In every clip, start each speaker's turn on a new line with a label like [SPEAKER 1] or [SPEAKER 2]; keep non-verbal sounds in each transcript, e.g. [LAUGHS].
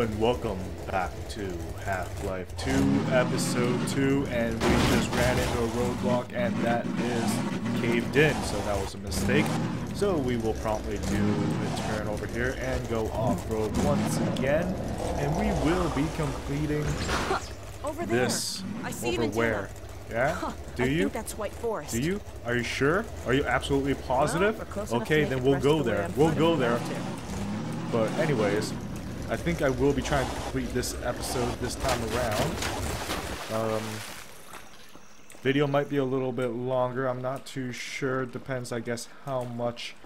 [SPEAKER 1] and welcome back to Half-Life 2 Episode 2 and we just ran into a roadblock and that is caved in so that was a mistake so we will promptly do a turn over here and go off-road once again and we will be completing [LAUGHS]
[SPEAKER 2] Over there.
[SPEAKER 1] this
[SPEAKER 2] I see
[SPEAKER 1] over where? Yeah?
[SPEAKER 2] Huh,
[SPEAKER 1] Do
[SPEAKER 2] I
[SPEAKER 1] you?
[SPEAKER 2] think that's White Forest.
[SPEAKER 1] Do you? Are you sure? Are you absolutely positive?
[SPEAKER 2] Well, we're close enough
[SPEAKER 1] okay, then we'll go
[SPEAKER 2] the
[SPEAKER 1] there. We'll go there. But anyways, I think I will be trying to complete this episode this time around. Um, video might be a little bit longer. I'm not too sure. Depends, I guess, how much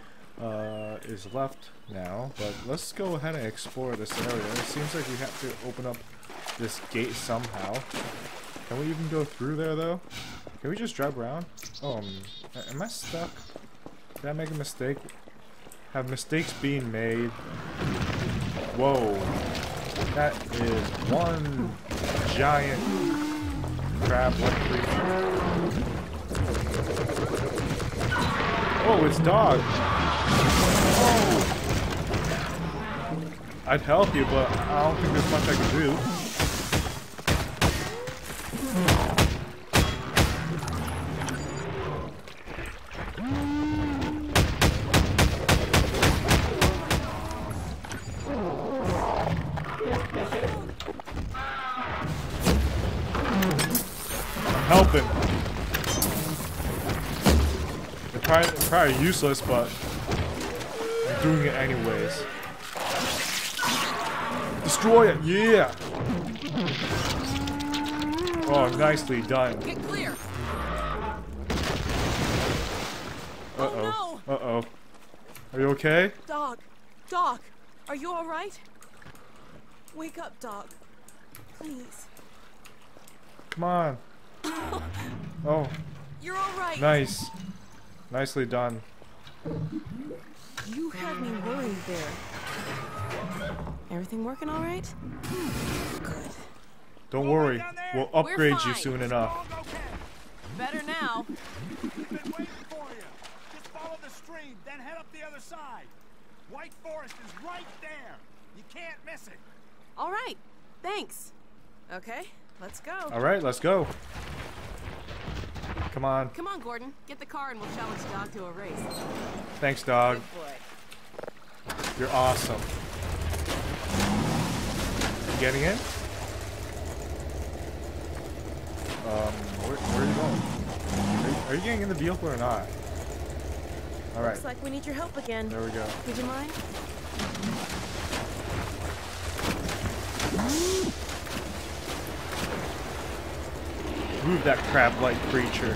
[SPEAKER 1] uh, is left now. But let's go ahead and explore this area. It seems like we have to open up this gate somehow. Can we even go through there though? Can we just drive around? Oh, um, am I stuck? Did I make a mistake? Have mistakes being made? Whoa. That is one giant crab-like creature. Oh, it's dog. I'd help you, but I don't think there's much I can do. Helping. They're probably, probably useless, but I'm doing it anyways. Destroy it, yeah! Oh, nicely done.
[SPEAKER 2] Get clear.
[SPEAKER 1] Uh-oh.
[SPEAKER 2] Oh,
[SPEAKER 1] Uh-oh. Are you okay?
[SPEAKER 2] Doc. Doc. Are you all right? Wake up, Doc. Please.
[SPEAKER 1] Come on. [LAUGHS] Oh,
[SPEAKER 2] You're all right.
[SPEAKER 1] nice. Nicely done.
[SPEAKER 2] You had me worried there. Everything working all right? Good.
[SPEAKER 1] Don't worry. We'll upgrade you soon enough.
[SPEAKER 2] Better now.
[SPEAKER 3] We've been waiting for you. Just follow the stream, then head up the other side. White Forest is right there. You can't miss it.
[SPEAKER 2] All right. Thanks. Okay, let's go.
[SPEAKER 1] Alright, let's go. Come on.
[SPEAKER 2] Come on, Gordon. Get the car and we'll challenge Dog to a race.
[SPEAKER 1] Thanks, dog. You're awesome. You getting in? Um, where, where are you going? Are you, are you getting in the vehicle or not? Alright,
[SPEAKER 2] Looks like we need your help again.
[SPEAKER 1] there we go.
[SPEAKER 2] Would you mind?
[SPEAKER 1] Move that crab-like creature.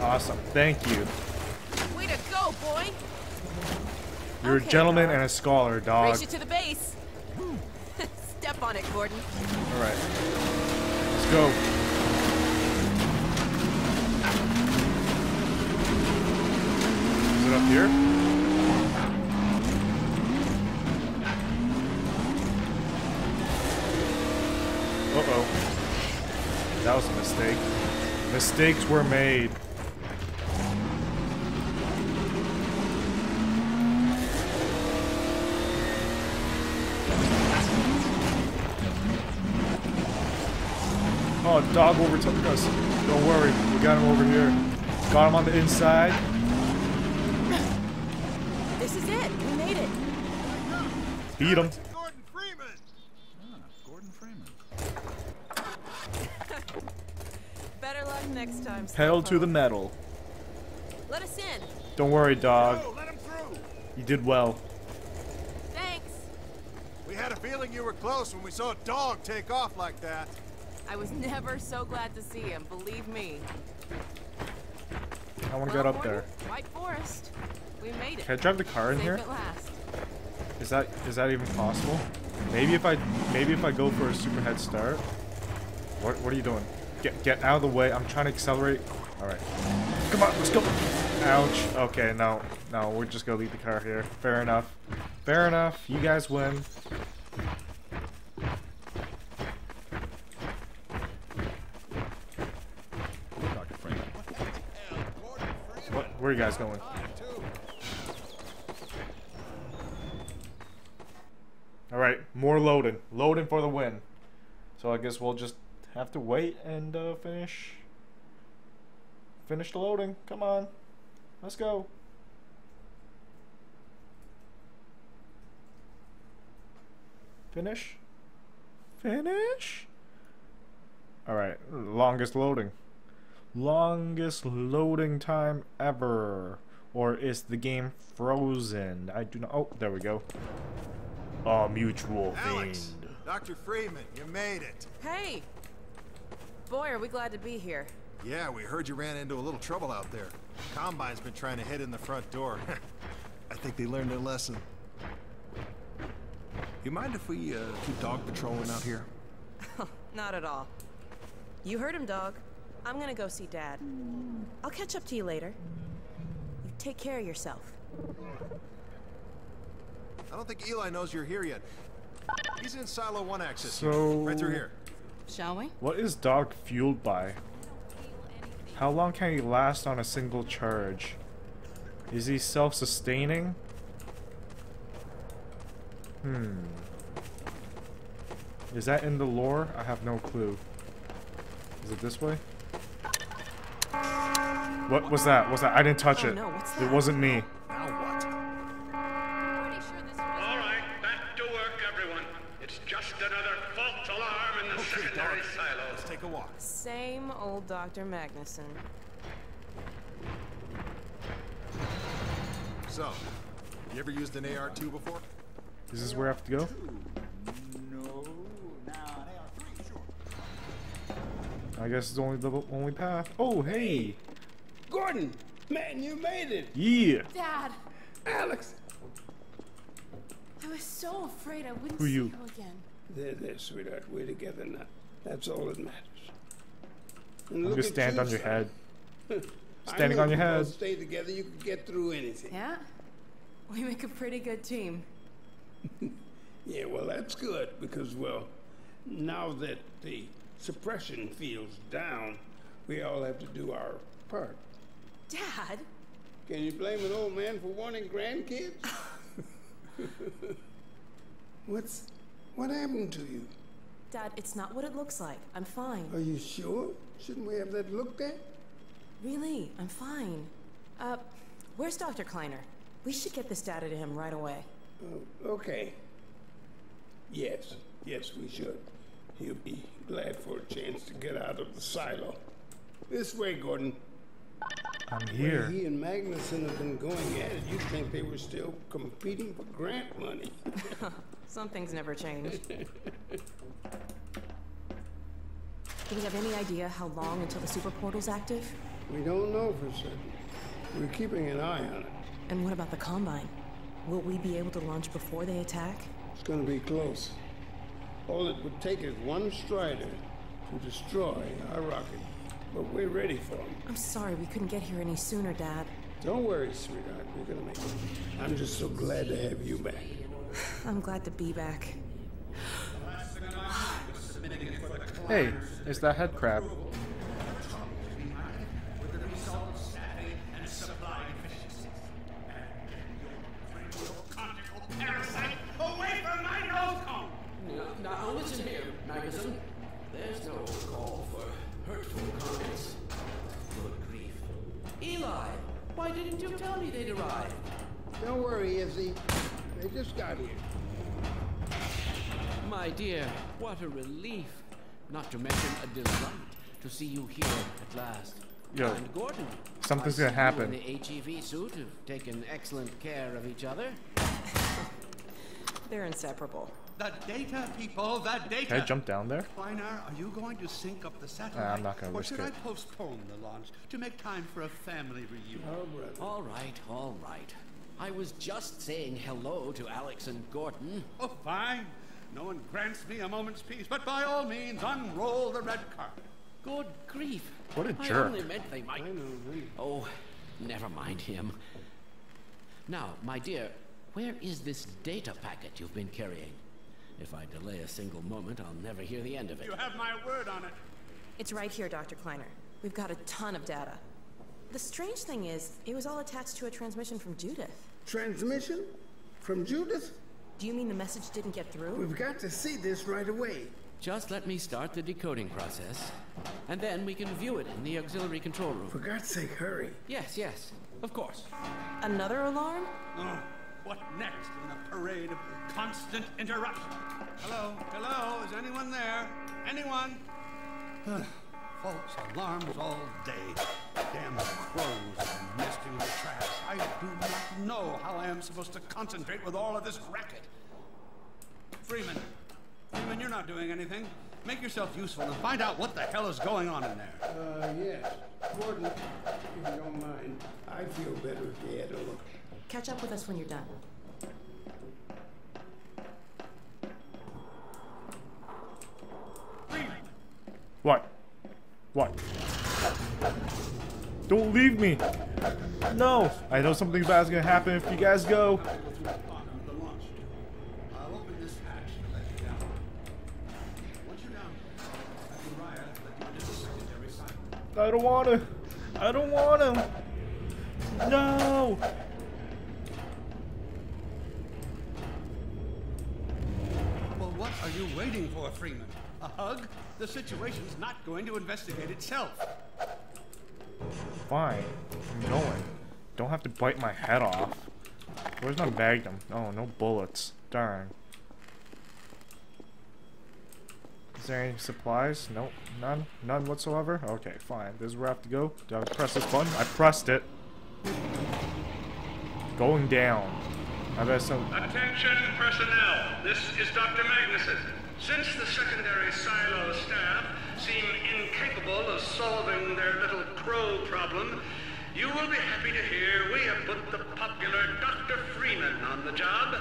[SPEAKER 1] Awesome. Thank you.
[SPEAKER 2] Way to go, boy!
[SPEAKER 1] You're
[SPEAKER 2] Okay,
[SPEAKER 1] a gentleman
[SPEAKER 2] dog.
[SPEAKER 1] and a scholar, dog.
[SPEAKER 2] Race you to the base. [LAUGHS] Step on it, Gordon.
[SPEAKER 1] Alright. Let's go. Is it up here? Uh-oh. That was a mistake. Mistakes were made. Oh, dog overtook us. Don't worry, we got him over here. Got him on the inside.
[SPEAKER 2] This is it. We made it.
[SPEAKER 1] Beat him.
[SPEAKER 3] Gordon Freeman.
[SPEAKER 4] Gordon Freeman.
[SPEAKER 2] Better luck next time.
[SPEAKER 1] Pedal to the metal.
[SPEAKER 2] Let us in.
[SPEAKER 1] Don't worry, dog.
[SPEAKER 3] Let him through.
[SPEAKER 1] You did well.
[SPEAKER 2] Thanks.
[SPEAKER 5] We had a feeling you were close when we saw a dog take off like that.
[SPEAKER 2] I was [LAUGHS] never so glad to see him. Believe me.
[SPEAKER 1] I want to
[SPEAKER 2] Well,
[SPEAKER 1] get up there.
[SPEAKER 2] White Forest. We made it.
[SPEAKER 1] Can I drive the car in
[SPEAKER 2] Safe
[SPEAKER 1] here?
[SPEAKER 2] Last.
[SPEAKER 1] Is that is that even possible? Maybe if I maybe if I go for a super head start. What what are you doing? Get get out of the way. I'm trying to accelerate. All right. Come on, let's go. Ouch. Okay, no, no, we're just gonna leave the car here. Fair enough. Fair enough. You guys win.
[SPEAKER 4] What
[SPEAKER 1] Where are you guys going? Alright, more loading. Loading for the win. So I guess we'll just have to wait and uh, finish. Finish the loading. Come on. Let's go. Finish? Finish? Alright, longest loading. Longest loading time ever. Or is the game frozen? I do not. Oh, there we go. A mutual
[SPEAKER 5] Alex,
[SPEAKER 1] fiend.
[SPEAKER 5] Dr. Freeman, you made it.
[SPEAKER 2] Hey! Boy, are we glad to be here.
[SPEAKER 5] Yeah, we heard you ran into a little trouble out there. Combine's been trying to head in the front door. [LAUGHS] I think they learned their lesson.
[SPEAKER 6] You mind if we uh, keep dog patrolling out here? [LAUGHS]
[SPEAKER 2] Not at all. You heard him, dog. I'm gonna go see Dad. I'll catch up to you later. You take care of yourself.
[SPEAKER 5] I don't think Eli knows you're here yet. He's in Silo 1 access.
[SPEAKER 1] So-
[SPEAKER 5] Right through here.
[SPEAKER 2] Shall we?
[SPEAKER 1] What is dog fueled by? How long can he last on a single charge? Is he self-sustaining? Hmm. Is that in the lore? I have no clue. Is it this way? What was that? Was that? I didn't touch
[SPEAKER 2] Oh,
[SPEAKER 1] it.
[SPEAKER 2] no,
[SPEAKER 1] It wasn't me.
[SPEAKER 2] Dr. Magnusson.
[SPEAKER 5] So, you ever used an AR-2 before?
[SPEAKER 1] Is this where I have to go?
[SPEAKER 3] No. Now, an AR-3, sure.
[SPEAKER 1] I guess it's only the only path. Oh, hey!
[SPEAKER 7] Gordon, man, you made it.
[SPEAKER 1] Yeah!
[SPEAKER 8] Dad,
[SPEAKER 7] Alyx.
[SPEAKER 8] I was so afraid I wouldn't
[SPEAKER 1] Who
[SPEAKER 8] see
[SPEAKER 1] you?
[SPEAKER 8] you again.
[SPEAKER 7] There, there, sweetheart. We're together now. That's all that matters. And look
[SPEAKER 1] just stand
[SPEAKER 7] you,
[SPEAKER 1] on your head. [LAUGHS] Standing on your
[SPEAKER 7] if
[SPEAKER 1] head.
[SPEAKER 7] Stay together, you could get through anything.
[SPEAKER 8] Yeah? We make a pretty good team. [LAUGHS]
[SPEAKER 7] Yeah, well, that's good because, well, now that the suppression field's down, we all have to do our part.
[SPEAKER 8] Dad?
[SPEAKER 7] Can you blame an old man for wanting grandkids? [LAUGHS] What's what happened to you?
[SPEAKER 2] Dad, it's not what it looks like. I'm fine.
[SPEAKER 7] Are you sure? Shouldn't we have that looked at?
[SPEAKER 2] Really, I'm fine. Uh, where's Dr. Kleiner? We should get this data to him right away.
[SPEAKER 7] Oh, okay. Yes, yes, we should. He'll be glad for a chance to get out of the silo. This way, Gordon.
[SPEAKER 1] I'm
[SPEAKER 7] Where
[SPEAKER 1] here.
[SPEAKER 7] he and Magnusson have been going at it, you'd think they were still competing for grant money. [LAUGHS]
[SPEAKER 2] Some things never change. [LAUGHS] Do we have any idea how long until the super portal's active?
[SPEAKER 7] we don't know for certain. We're keeping an eye on it.
[SPEAKER 2] And what about the Combine? Will we be able to launch before they attack?
[SPEAKER 7] It's gonna be close. All it would take is one Strider to destroy our rocket. But we're ready for them.
[SPEAKER 2] I'm sorry we couldn't get here any sooner, Dad.
[SPEAKER 7] Don't worry, sweetheart. We're gonna make it. I'm just so glad to have you back. [SIGHS]
[SPEAKER 2] I'm glad to be back.
[SPEAKER 1] Hey, it's that head crab.
[SPEAKER 3] Parasite, away from my nose cone!
[SPEAKER 9] Now listen here, Magnusson. There's no call for hurtful comments. Good grief. Eli, why didn't you tell me they'd arrived?
[SPEAKER 7] Don't worry, Izzy. They just got here.
[SPEAKER 9] My dear, what a relief. Not to mention a delight to see you here at last.
[SPEAKER 1] Yo,
[SPEAKER 9] and Gordon.
[SPEAKER 1] something's gonna happen.
[SPEAKER 9] You and the HEV suit have taken excellent care of each other. [LAUGHS]
[SPEAKER 2] They're inseparable.
[SPEAKER 3] The data, people, the data!
[SPEAKER 1] Can I jump down there?
[SPEAKER 3] Kleiner, are you going to sync up the satellite?
[SPEAKER 1] I'm not gonna
[SPEAKER 3] Or
[SPEAKER 1] risk
[SPEAKER 3] should. I postpone the launch to make time for a family reunion?
[SPEAKER 7] Oh.
[SPEAKER 9] All right, all right. I was just saying hello to Alyx and Gordon.
[SPEAKER 3] Oh, fine. No one grants me a moment's peace, but by all means, unroll the red carpet.
[SPEAKER 9] Good grief.
[SPEAKER 1] What a
[SPEAKER 9] I
[SPEAKER 1] jerk.
[SPEAKER 9] I only meant they might. Oh, never mind him. Now, my dear, where is this data packet you've been carrying? If I delay a single moment, I'll never hear the end of it.
[SPEAKER 3] You have my word on it.
[SPEAKER 2] It's right here, Dr. Kleiner. We've got a ton of data. The strange thing is, it was all attached to a transmission from Judith.
[SPEAKER 7] Transmission? From Judith?
[SPEAKER 2] Do you mean the message didn't get through?
[SPEAKER 7] We've got to see this right away.
[SPEAKER 9] Just let me start the decoding process, and then we can view it in the auxiliary control room.
[SPEAKER 7] For God's sake, hurry.
[SPEAKER 9] Yes, yes, of course.
[SPEAKER 2] Another alarm?
[SPEAKER 3] Oh, what next in a parade of constant interruption? Hello, hello, is anyone there? Anyone? False alarms all day. Damn crows are nesting in the traps. I do not know how I am supposed to concentrate with all of this racket. Freeman, Freeman, you're not doing anything. Make yourself useful and find out what the hell is going on in there.
[SPEAKER 7] Uh, yes. Gordon, if you don't mind, I feel better if you had a look.
[SPEAKER 2] Catch up with us when you're done.
[SPEAKER 1] What? What? Don't leave me! No! I know something bad's gonna happen if you guys go.
[SPEAKER 3] I into every side.
[SPEAKER 1] I don't don't wanna. No!
[SPEAKER 3] Well, what are you waiting for, Freeman? A hug? The situation's not going to investigate itself.
[SPEAKER 1] Fine. I'm going. Don't have to bite my head off. Where's my magnum? Oh, no bullets. Darn. Is there any supplies? Nope. None? None whatsoever? Okay, fine. This is where I have to go. Do I press this button? I pressed it. Going down. I bet some...
[SPEAKER 10] Attention personnel, this is Dr. Magnusson. Since the secondary silo staff seem incapable of solving their little crow problem, you will be happy to hear we have put the popular Dr. Freeman on the job.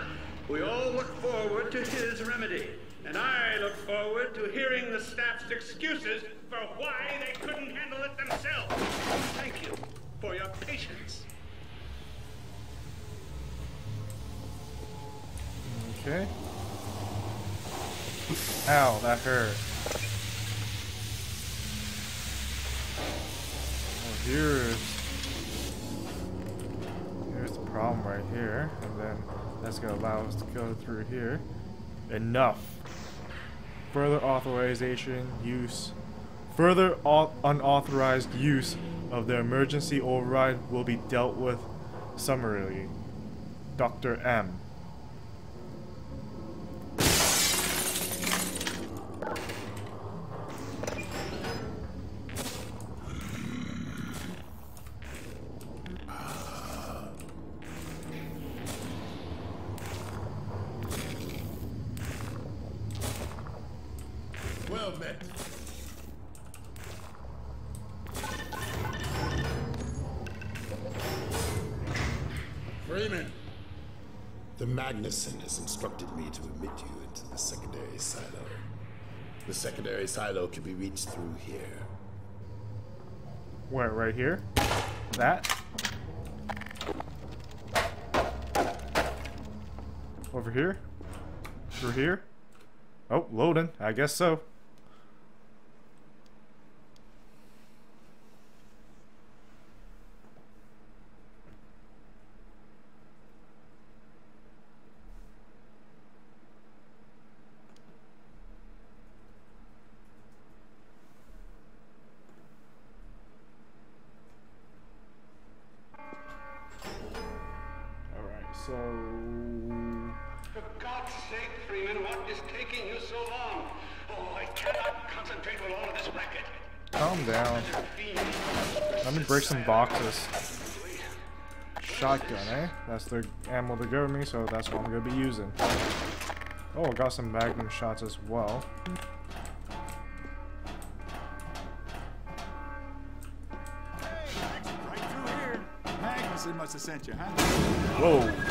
[SPEAKER 10] We all look forward to his remedy, and I look forward to hearing the staff's excuses for why they couldn't handle it themselves. Thank you for your patience.
[SPEAKER 1] Okay. Ow, that hurt. Well, here's here's the problem right here, and then that's gonna allow us to go through here. Enough. Further authorization use. Further unauthorized use of the emergency override will be dealt with summarily. Dr. M.
[SPEAKER 11] silo can be reached through here.
[SPEAKER 1] Where, right here? That? Over here? Through here? Oh, loading. I guess so. Down. Let me break some boxes. Shotgun, eh? That's the ammo they gave me, so that's what I'm gonna be using. Oh, I got some magnum shots as well.
[SPEAKER 3] Right through here. Magnusson must have sent you, huh?
[SPEAKER 1] Whoa.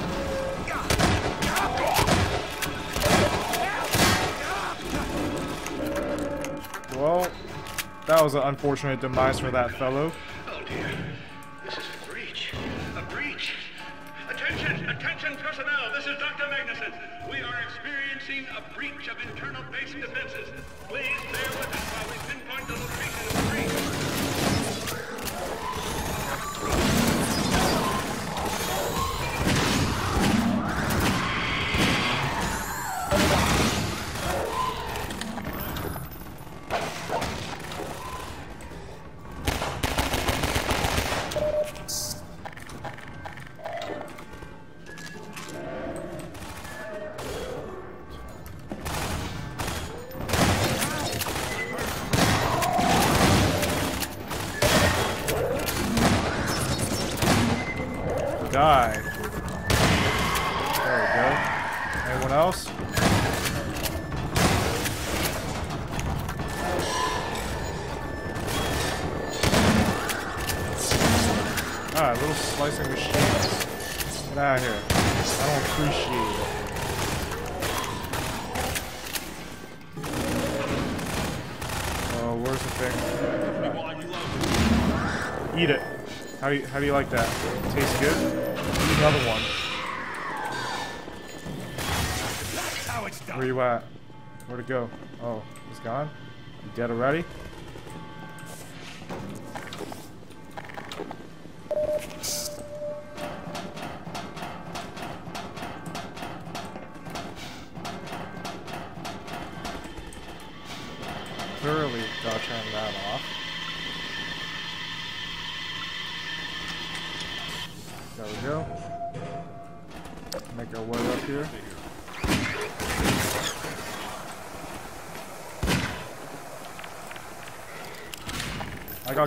[SPEAKER 1] That was an unfortunate demise for that fellow. How do you how do you like that? Tastes good? Eat another one. Where you at? Where'd it go? Oh, it's gone? You dead already?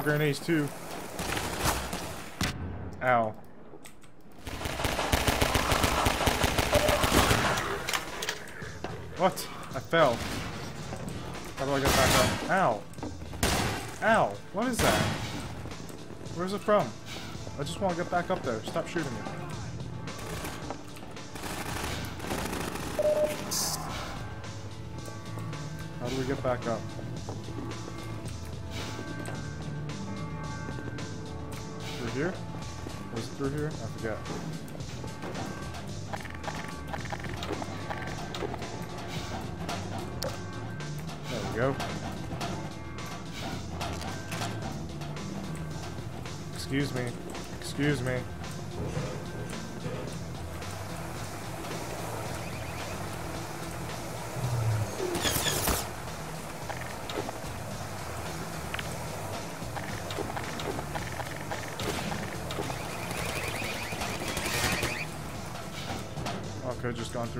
[SPEAKER 1] Grenades too. Ow. What? I fell. How do I get back up? Ow. Ow. What is that? Where's it from? I just want to get back up there. Stop shooting me. How do we get back up? Here? Was it through here? I forget. There we go. Excuse me. Excuse me.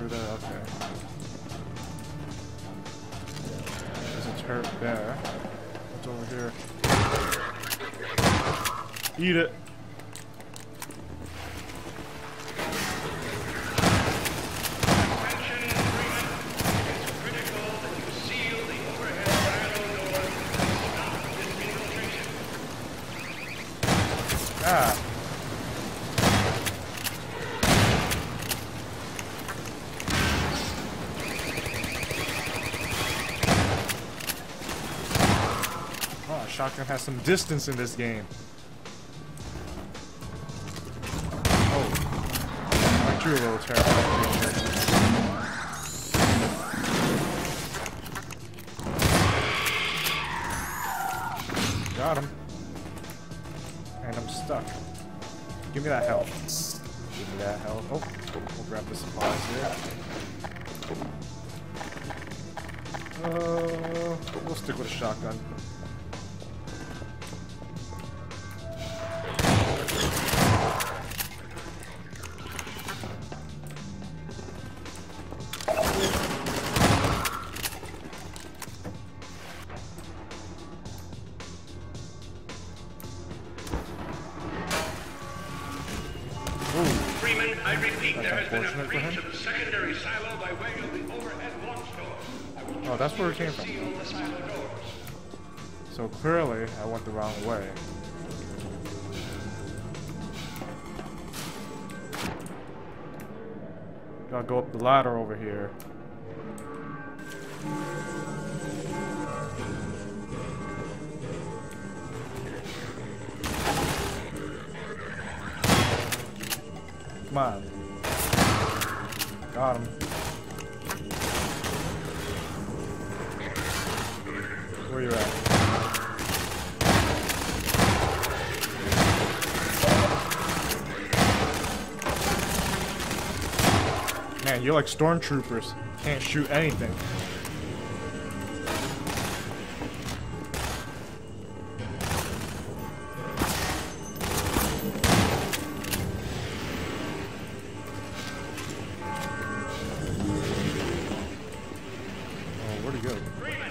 [SPEAKER 1] Through there. Okay. There's a turret there. What's over here? Eat it. Ah. Oh, shotgun has some distance in this game. Oh. Aren't a little terrified? Got him. And I'm stuck. Give me that health. Give me that health. Oh, we'll grab the supplies here. Uh, we'll stick with a shotgun. Clearly, I went the wrong way. Gotta go up the ladder over here. You're like stormtroopers. Can't shoot anything. Oh, where'd he go?
[SPEAKER 10] Freeman,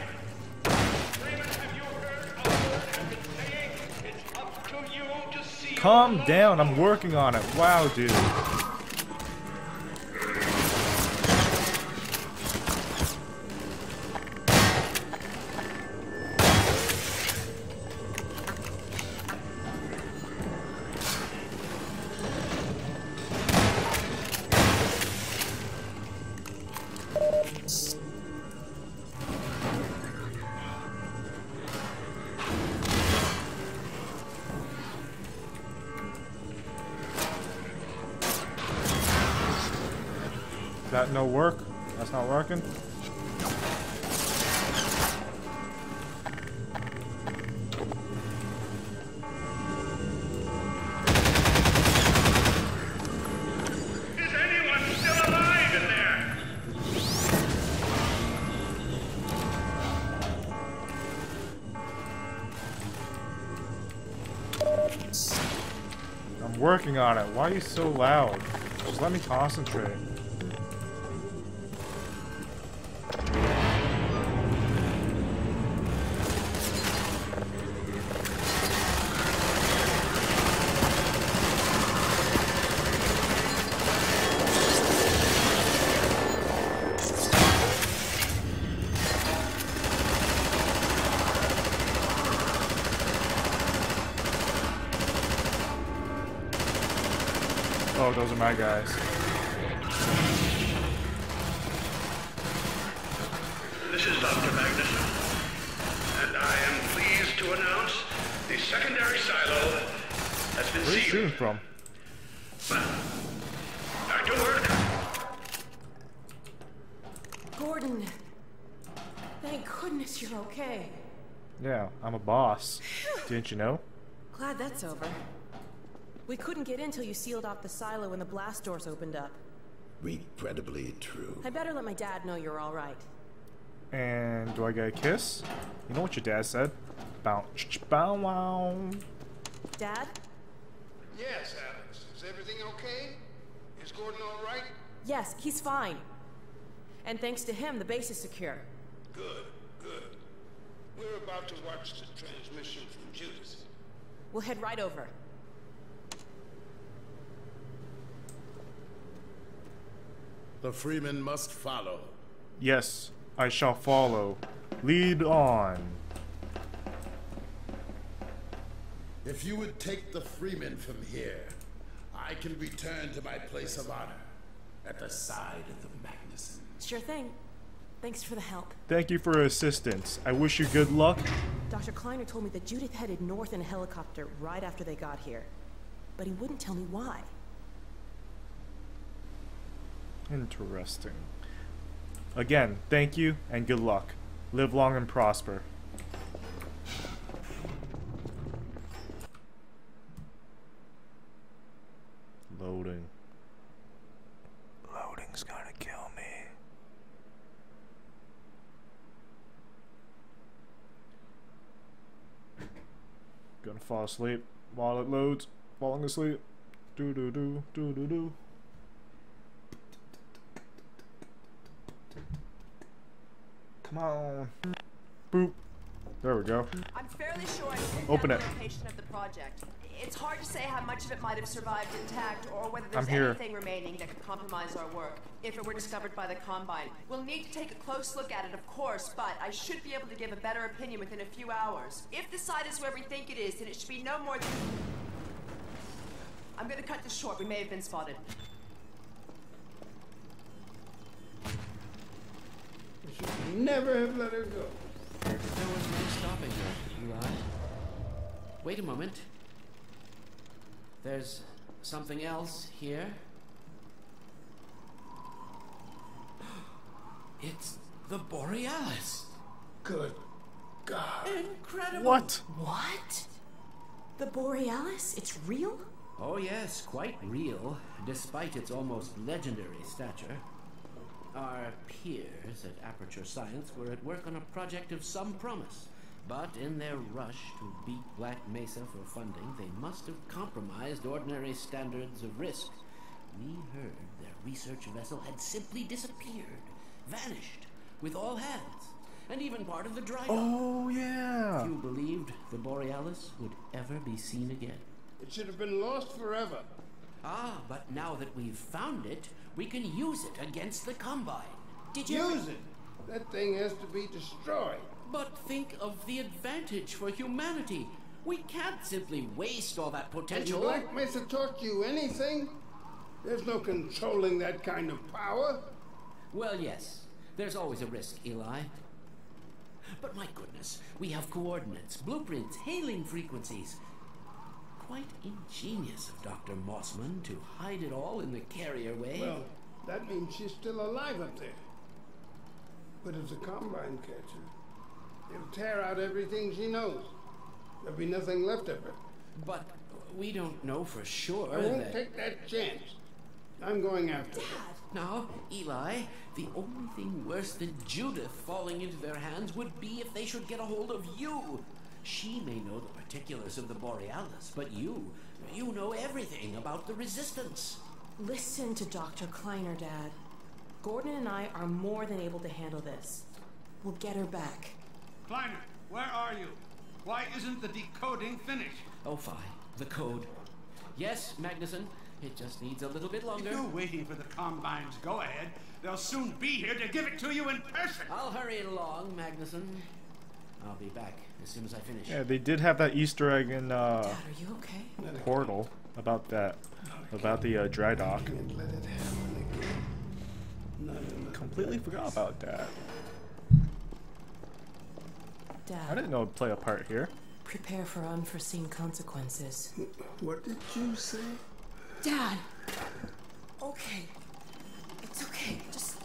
[SPEAKER 10] have you heard a word I've been saying? It's up to you to seal
[SPEAKER 1] calm down. I'm working on it. Wow, dude. Why are you so loud? Just let me concentrate. Guys.
[SPEAKER 10] This is Dr. Magnusson, and I am pleased to announce the secondary silo has been
[SPEAKER 1] Where are you
[SPEAKER 10] sealed.
[SPEAKER 1] shooting from?
[SPEAKER 10] Back to work.
[SPEAKER 2] Gordon. Thank goodness you're okay.
[SPEAKER 1] Yeah, I'm a boss. Didn't you know?
[SPEAKER 2] Glad that's over. We couldn't get in till you sealed off the silo when the blast doors opened up.
[SPEAKER 11] Regrettably true.
[SPEAKER 2] I better let my dad know you're all right.
[SPEAKER 1] And do I get a kiss? You know what your dad said? Bow, ch- ch- bow wow.
[SPEAKER 2] Dad?
[SPEAKER 3] Yes, Alyx. Is everything okay? Is Gordon all right?
[SPEAKER 2] Yes, he's fine. And thanks to him, the base is secure.
[SPEAKER 3] Good, good. We're about to watch the transmission from Judith.
[SPEAKER 2] We'll head right over.
[SPEAKER 11] The Freeman must follow.
[SPEAKER 1] Yes, I shall follow. Lead on.
[SPEAKER 11] If you would take the Freeman from here, I can return to my place of honor at the side of the Magnusson.
[SPEAKER 2] Sure thing. Thanks for the help.
[SPEAKER 1] Thank you for your assistance. I wish you good luck.
[SPEAKER 2] Dr. Kleiner told me that Judith headed north in a helicopter right after they got here. But he wouldn't tell me why.
[SPEAKER 1] Interesting. Again, thank you and good luck. Live long and prosper. Loading. Loading's gonna kill me. Gonna fall asleep while it loads. Falling asleep. Do do do do do do. Come on. Boop. There we go.
[SPEAKER 12] I'm fairly sure I
[SPEAKER 1] Open it.
[SPEAKER 12] the location of the project. It's hard to say how much of it might have survived intact or whether there's
[SPEAKER 1] I'm here.
[SPEAKER 12] anything remaining that could compromise our work if it were discovered by the Combine. We'll need to take a close look at it, of course, but I should be able to give a better opinion within a few hours. If the site is where we think it is, then it should be no more than... I'm gonna cut this short. We may have been spotted.
[SPEAKER 7] We should never have let her go.
[SPEAKER 9] There was no stopping her, Eli. Wait a moment. There's something else here. [GASPS] It's the Borealis.
[SPEAKER 7] Good God.
[SPEAKER 9] Incredible.
[SPEAKER 1] What?
[SPEAKER 2] What? The Borealis? It's real?
[SPEAKER 9] Oh, yes, quite real, despite its almost legendary stature. Our peers at Aperture Science were at work on a project of some promise, but in their rush to beat Black Mesa for funding, they must have compromised ordinary standards of risk. We heard their research vessel had simply disappeared, vanished, with all hands, and even part of the dry dock.
[SPEAKER 1] Oh, yeah.
[SPEAKER 9] Few believed the Borealis would ever be seen again.
[SPEAKER 7] It should have been lost forever.
[SPEAKER 9] Ah, but now that we've found it, we can use it against the Combine.
[SPEAKER 2] Did you
[SPEAKER 7] Use it. That thing has to be destroyed.
[SPEAKER 9] But think of the advantage for humanity. We can't simply waste all that potential.
[SPEAKER 7] Black Mesa taught you anything? There's no controlling that kind of power.
[SPEAKER 9] Well, yes. There's always a risk, Eli. But my goodness, we have coordinates, blueprints, hailing frequencies. Quite ingenious of Dr. Mossman to hide it all in the carrier wave.
[SPEAKER 7] Well, that means she's still alive up there. But if the Combine catch her, it'll tear out everything she knows. There'll be nothing left of her.
[SPEAKER 9] But we don't know for sure
[SPEAKER 7] I won't
[SPEAKER 9] that...
[SPEAKER 7] take that chance. I'm going after her.
[SPEAKER 9] Now, Eli, the only thing worse than Judith falling into their hands would be if they should get a hold of you. She may know the particulars of the Borealis, but you, you know everything about the Resistance.
[SPEAKER 2] Listen to Dr. Kleiner, Dad. Gordon and I are more than able to handle this. We'll get her back.
[SPEAKER 3] Kleiner, where are you? Why isn't the decoding finished?
[SPEAKER 9] Oh, fine. The code. Yes, Magnusson. It just needs a little bit longer.
[SPEAKER 3] If you're waiting for the Combine's go-ahead, they'll soon be here to give it to you in person.
[SPEAKER 9] I'll hurry it along, Magnusson. I'll be back as soon as I finish.
[SPEAKER 1] Yeah, they did have that Easter egg in uh,
[SPEAKER 2] Dad, are you okay?
[SPEAKER 1] Portal about that, about the uh, dry dock.
[SPEAKER 7] Can't let it happen again. Not enough.
[SPEAKER 1] Completely forgot about that.
[SPEAKER 2] Dad, I
[SPEAKER 1] didn't know it'd play a part here.
[SPEAKER 2] prepare for unforeseen consequences.
[SPEAKER 7] What did you say?
[SPEAKER 2] Dad! Okay. It's okay. Just,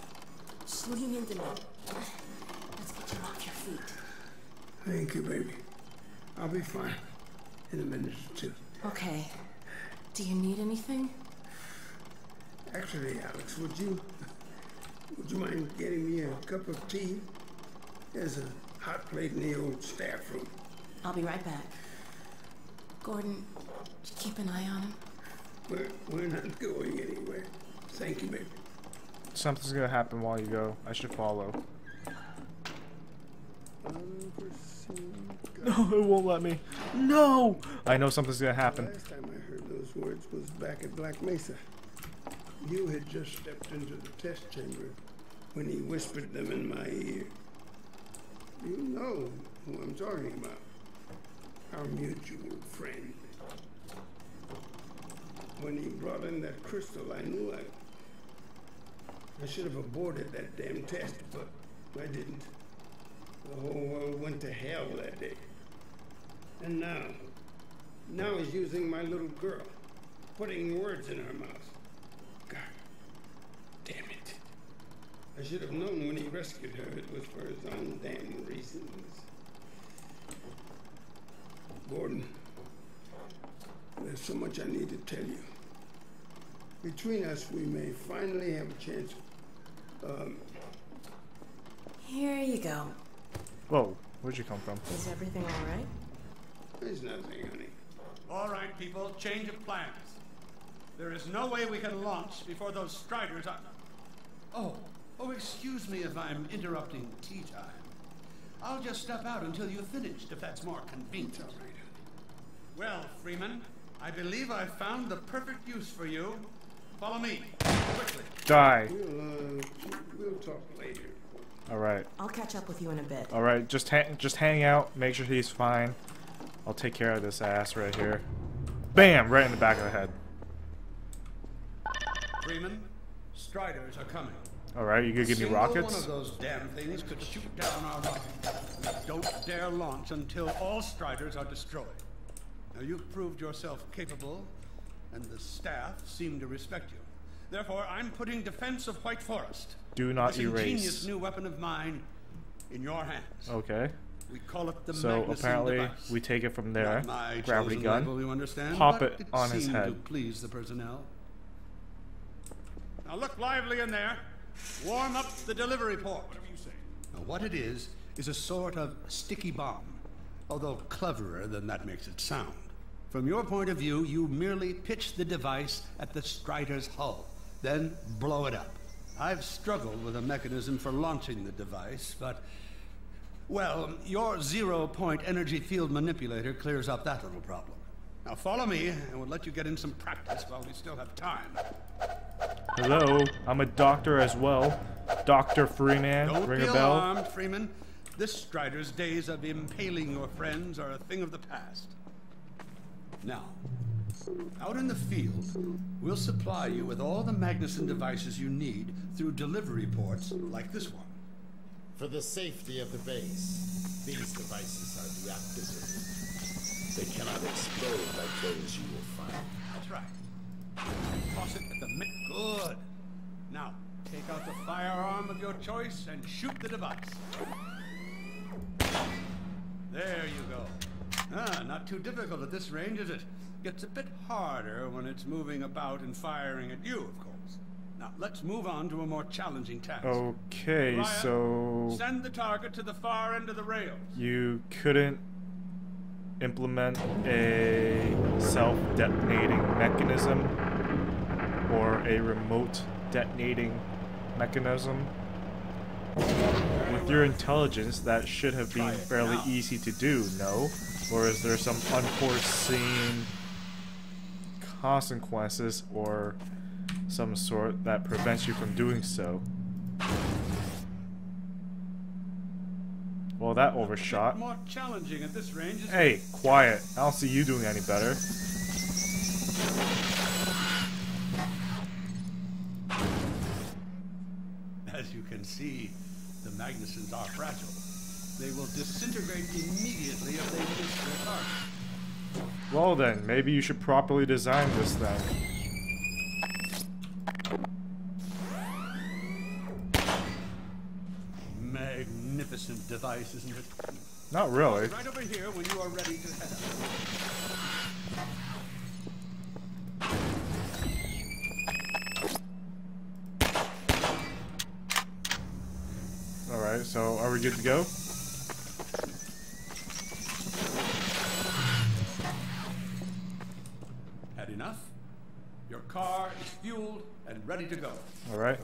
[SPEAKER 2] just lean into me. Let's get you off your feet.
[SPEAKER 7] Thank you, baby. I'll be fine in a minute or two.
[SPEAKER 2] Okay. Do you need anything?
[SPEAKER 7] Actually, Alyx, would you would you mind getting me a cup of tea? There's a hot plate in the old staff room.
[SPEAKER 2] I'll be right back. Gordon, you keep an eye on him.
[SPEAKER 7] We're, we're not going anywhere. Thank you, baby.
[SPEAKER 1] Something's gonna happen while you go. I should follow.
[SPEAKER 7] Unforeseen
[SPEAKER 1] No, it won't let me. No! I know something's gonna happen.
[SPEAKER 7] Last time I heard those words was back at Black Mesa. You had just stepped into the test chamber when he whispered them in my ear. You know who I'm talking about. Our mutual friend. When he brought in that crystal, I knew I. I should have aborted that damn test, but I didn't. The whole world went to hell that day. And now, now he's using my little girl, putting words in her mouth. God damn it. I should have known when he rescued her it was for his own damn reasons. Gordon, there's so much I need to tell you. Between us, we may finally have a chance. Um,
[SPEAKER 2] Here you go.
[SPEAKER 1] Whoa, where'd you come from?
[SPEAKER 2] Is everything all right?
[SPEAKER 7] there's nothing, honey.
[SPEAKER 3] All right, people, change of plans. There is no way we can launch before those striders are. Oh, oh, excuse me if I'm interrupting tea time. I'll just step out until you've finished, if that's more convenient.
[SPEAKER 7] All right, honey.
[SPEAKER 3] Well, Freeman, I believe I've found the perfect use for you. Follow me, quickly.
[SPEAKER 1] Die.
[SPEAKER 7] We'll, uh, we'll talk later.
[SPEAKER 1] All right.
[SPEAKER 2] I'll catch up with you in a bit.
[SPEAKER 1] All right. Just hang, just hang out. Make sure he's fine. I'll take care of this ass right here. Bam! Right in the back of the head.
[SPEAKER 3] Freeman, striders are coming.
[SPEAKER 1] All right. You could give me
[SPEAKER 3] Single
[SPEAKER 1] rockets.
[SPEAKER 3] one of those damn things could shoot down our rocket. We don't dare launch until all striders are destroyed. Now you've proved yourself capable, and the staff seem to respect you. Therefore, I'm putting defense of White Forest.
[SPEAKER 1] Do not
[SPEAKER 3] this
[SPEAKER 1] erase.
[SPEAKER 3] ingenious new weapon of mine in your hands.
[SPEAKER 1] Okay.
[SPEAKER 3] We call it the
[SPEAKER 1] So
[SPEAKER 3] Magnusson
[SPEAKER 1] apparently
[SPEAKER 3] device.
[SPEAKER 1] we take it from there.
[SPEAKER 3] Not my
[SPEAKER 1] Gravity gun.
[SPEAKER 3] label, you understand?
[SPEAKER 1] Pop
[SPEAKER 3] but
[SPEAKER 1] it on his
[SPEAKER 3] seemed to please the personnel. Now look lively in there. Warm up the delivery port. Whatever you say. Now what it is is a sort of sticky bomb, although cleverer than that makes it sound. From your point of view, you merely pitch the device at the Strider's hull, then blow it up. I've struggled with a mechanism for launching the device, but well, your zero point energy field manipulator clears up that little problem. Now follow me, and we'll let you get in some practice while we still have time.
[SPEAKER 1] Hello, I'm a doctor as well. Dr. Freeman,
[SPEAKER 3] Don't
[SPEAKER 1] ring
[SPEAKER 3] be
[SPEAKER 1] a bell.
[SPEAKER 3] alarmed, Freeman. This Strider's days of impaling your friends are a thing of the past. Now, out in the field, we'll supply you with all the Magnusson devices you need through delivery ports like this one.
[SPEAKER 11] For the safety of the base, these devices are deactivated. They cannot explode like those you will find.
[SPEAKER 3] That's right. Toss it at the mid. Good. Now, take out the firearm of your choice and shoot the device. There you go. Ah, not too difficult at this range, is it? Gets a bit harder when it's moving about and firing at you, of course. Now, let's move on to a more challenging task.
[SPEAKER 1] Okay, so
[SPEAKER 3] Send the target to the far end of the rails.
[SPEAKER 1] you couldn't implement a self-detonating mechanism or a remote detonating mechanism. With your intelligence, that should have been fairly easy to do, no? Or is there some unforeseen consequences or some sort that prevents you from doing so? Well, that overshot.
[SPEAKER 3] More challenging at this range.
[SPEAKER 1] Hey, quiet. I don't see you doing any better.
[SPEAKER 3] As you can see, the Magnussons are fragile. They will disintegrate immediately if they miss their target.
[SPEAKER 1] Well then, maybe you should properly design this then.
[SPEAKER 3] Magnificent device, isn't it?
[SPEAKER 1] Not really.
[SPEAKER 3] Right over here when you are ready to head.
[SPEAKER 1] Alright, so are we good to go?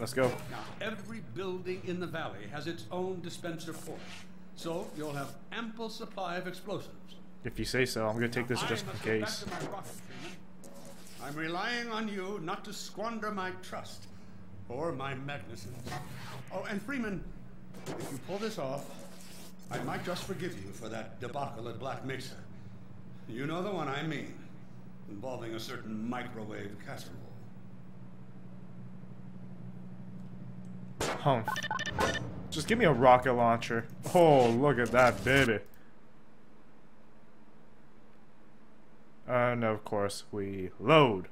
[SPEAKER 1] Let's go.
[SPEAKER 3] Now, every building in the valley has its own dispenser port, so you'll have ample supply of explosives.
[SPEAKER 1] If you say so, I'm gonna take this
[SPEAKER 3] I
[SPEAKER 1] just in
[SPEAKER 3] must get back
[SPEAKER 1] case.
[SPEAKER 3] to I'm relying on you not to squander my trust or my Magnussons. Oh, and Freeman, if you pull this off, I might just forgive you for that debacle at Black Mesa. You know the one I mean, involving a certain microwave casserole.
[SPEAKER 1] Humph. Just give me a rocket launcher. Oh, look at that, baby. And of course, we load.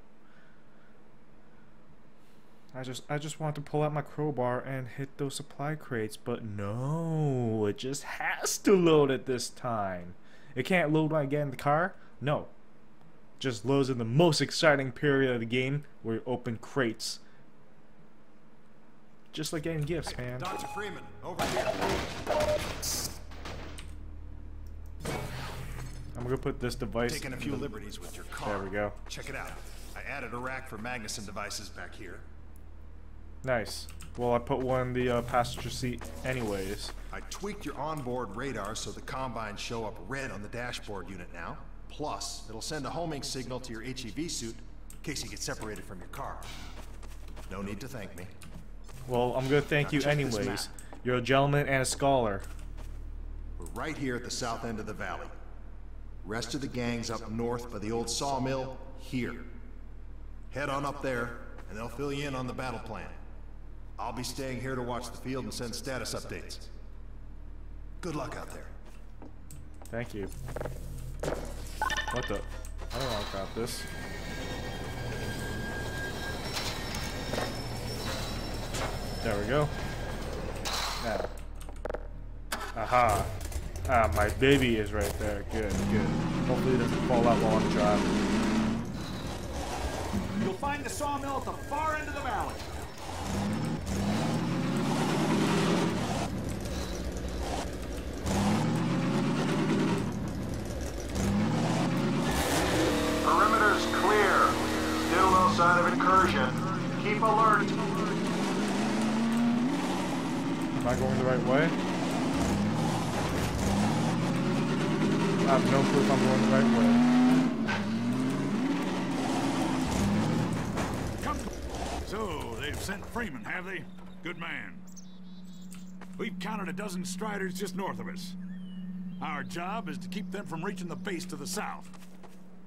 [SPEAKER 1] I just I just want to pull out my crowbar and hit those supply crates, but no, it just has to load at this time. It can't load when I get in the car? No. Just loads in the most exciting period of the game where you open crates. Just like getting gifts, man.
[SPEAKER 5] Dr. Freeman, over here.
[SPEAKER 1] I'm gonna put this device.
[SPEAKER 5] Taking a few
[SPEAKER 1] the-
[SPEAKER 5] liberties with your car.
[SPEAKER 1] There we go.
[SPEAKER 5] Check it out. I added a rack for Magnusson devices back here.
[SPEAKER 1] Nice. Well, I put one in the uh, passenger seat, anyways.
[SPEAKER 5] I tweaked your onboard radar so the combines show up red on the dashboard unit now. Plus, it'll send a homing signal to your HEV suit in case you get separated from your car. No need to thank me.
[SPEAKER 1] Well, I'm gonna thank
[SPEAKER 5] Now
[SPEAKER 1] you anyways. You're a gentleman and a scholar.
[SPEAKER 5] We're right here at the south end of the valley. Rest of the gang's up north by the old sawmill, here. Head on up there, and they'll fill you in on the battle plan. I'll be staying here to watch the field and send status updates. Good luck out there.
[SPEAKER 1] Thank you. What the? I don't know about this. There we go. Now. Aha. Ah, my baby is right there. Good, good. Hopefully it doesn't fall out while I'm driving.
[SPEAKER 13] You'll find the sawmill at the far end of the valley.
[SPEAKER 14] Perimeter's clear. Still no sign of incursion. Keep alert.
[SPEAKER 1] Am I going the right way? I have no clue if I'm going the right way. Come.
[SPEAKER 4] So, they've sent Freeman, have they? Good man. We've counted a dozen striders just north of us. Our job is to keep them from reaching the base to the south.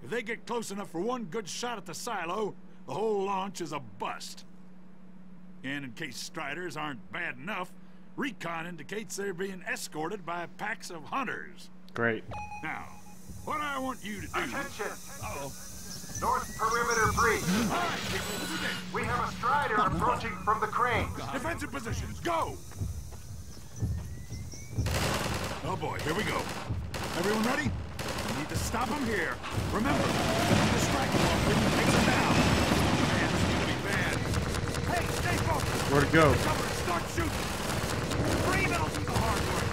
[SPEAKER 4] If they get close enough for one good shot at the silo, the whole launch is a bust. And in case striders aren't bad enough, recon indicates they're being escorted by packs of hunters.
[SPEAKER 1] Great.
[SPEAKER 4] Now, what I want you to do...
[SPEAKER 14] Attention!
[SPEAKER 4] Uh-oh.
[SPEAKER 14] North perimeter breach. We have a strider uh-huh. approaching from the crane.
[SPEAKER 4] Oh, Defensive positions, go! Oh boy, here we go. Everyone ready? We need to stop him here. Remember, we need to strike him while takes him down. Man, this is gonna be bad. Hey, stay focused!
[SPEAKER 1] Where to go?
[SPEAKER 4] Cover, start shooting! Freeman will do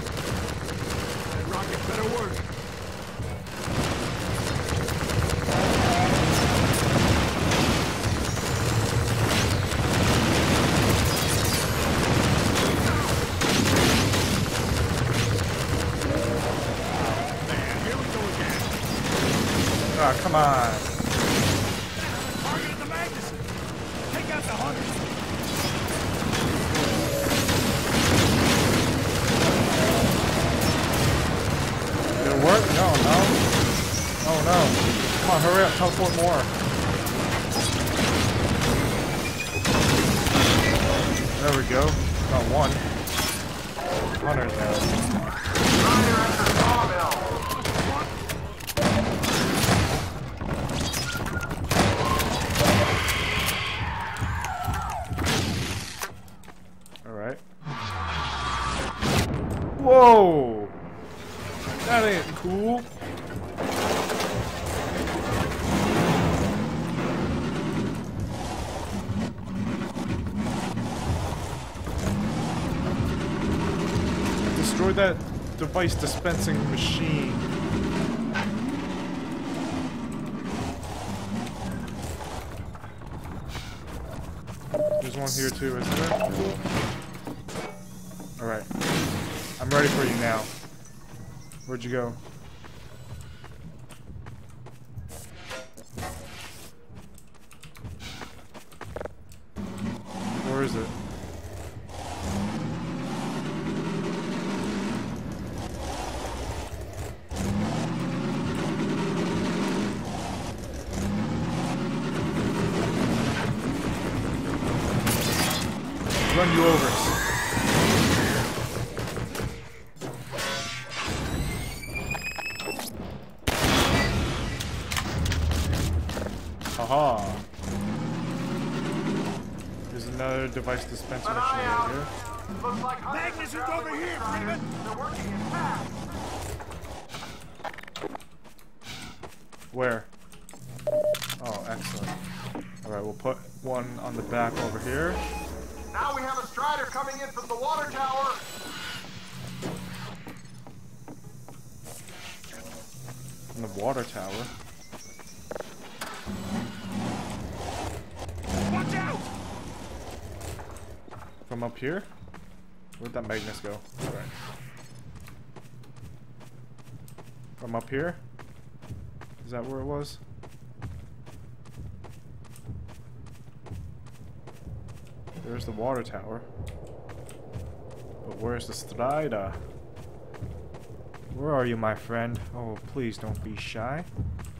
[SPEAKER 1] device dispensing machine. There's one here too, isn't there? Alright. I'm ready for you now. Where'd you go? Haha. There's another device dispenser machine over uh, here.
[SPEAKER 14] Looks like
[SPEAKER 4] Magnusson's over here, Freeman!
[SPEAKER 14] They're working in fast.
[SPEAKER 1] Where? Oh, excellent. Alright, we'll put one on the back over here.
[SPEAKER 14] Now we have a strider coming in from the water tower.
[SPEAKER 1] On the water tower. From up here? Where'd that Magnus go? Alright. From up here? Is that where it was? There's the water tower. But where's the Strider? Where are you, my friend? Oh, please don't be shy.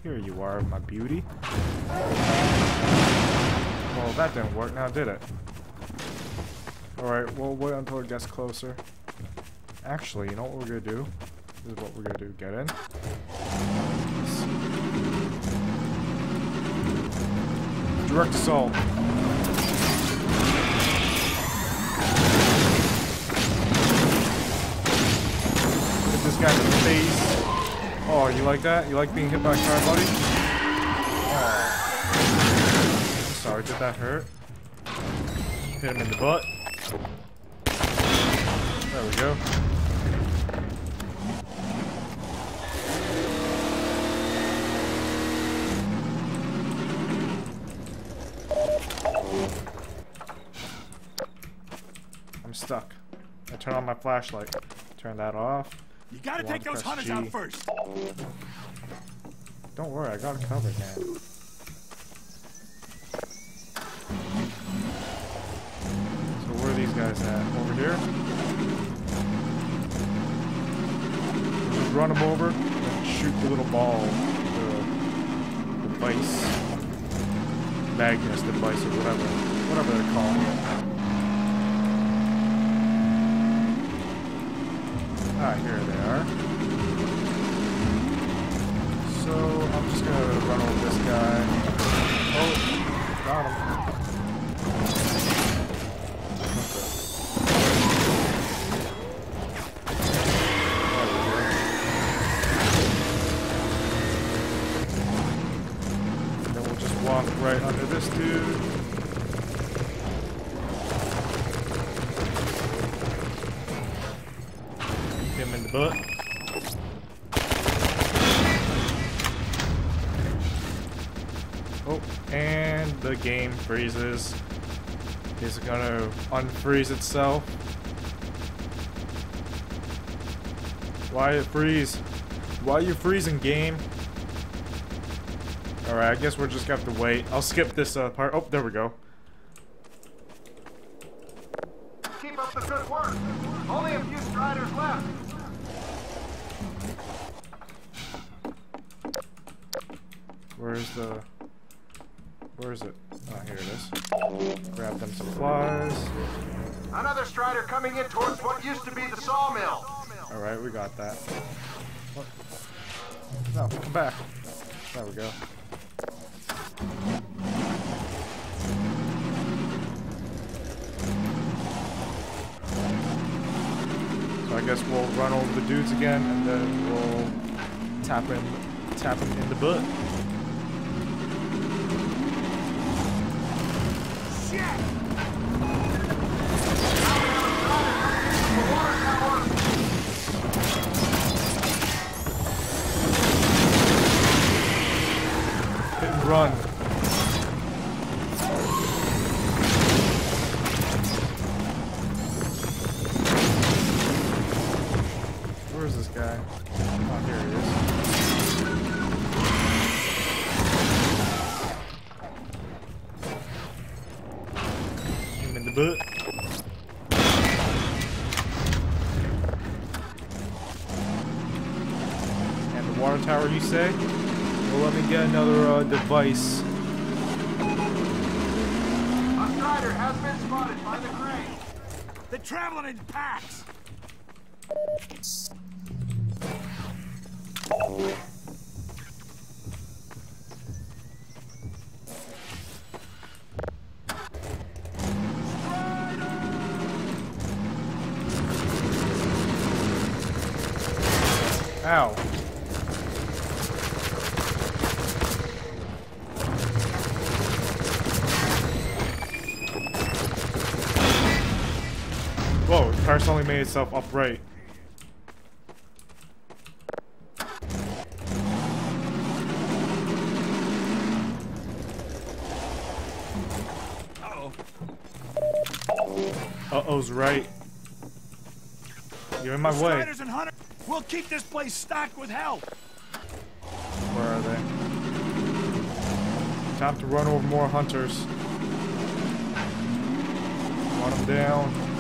[SPEAKER 1] Here you are, my beauty. Well, that didn't work now, did it? Alright, we'll wait until it gets closer. Actually, you know what we're gonna do? This is what we're gonna do. Get in. Direct assault. Hit this guy in the face. Oh, you like that? You like being hit by a car, buddy? Oh. Sorry, did that hurt? Hit him in the butt. There we go. I'm stuck. I turn on my flashlight. Turn that off.
[SPEAKER 4] You gotta
[SPEAKER 1] One,
[SPEAKER 4] take those hunters
[SPEAKER 1] G.
[SPEAKER 4] out first.
[SPEAKER 1] Don't worry, I got covered, man. guys at over here. Just run them over and shoot the little ball, the, the Magnus device or whatever, whatever they're calling it. Ah, here they are. So, I'm just gonna run over this guy. Oh, got him. Dude. Hit him in the butt. Oh, and the game freezes. Is it gonna unfreeze itself? Why it freeze? Why are you freezing, game? Alright, I guess we're just gonna have to wait. I'll skip this uh, part. Oh, there we go. Hit device. Made itself upright.
[SPEAKER 4] Uh-oh.
[SPEAKER 1] Uh-oh's right. You're in my way.
[SPEAKER 4] And hunters. We'll keep this place stocked with help.
[SPEAKER 1] Where are they? Time to run over more hunters. Run them down.